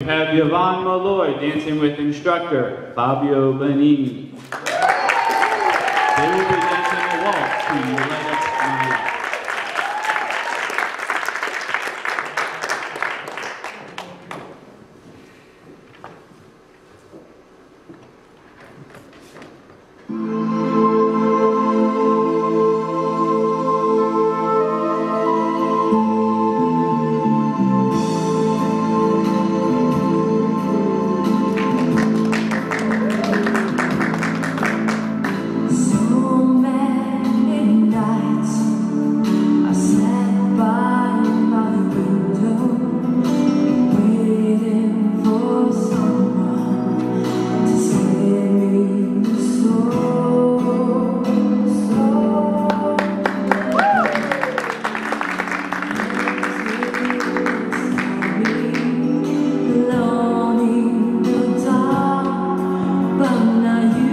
We have Yvonne Malloy dancing with instructor Fabio Benini. They will be dancing a waltz to United now you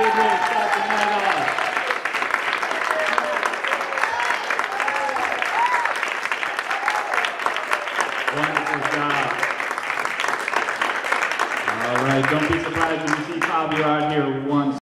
Wonderful job. All right, don't be surprised when you see Fabio out here once.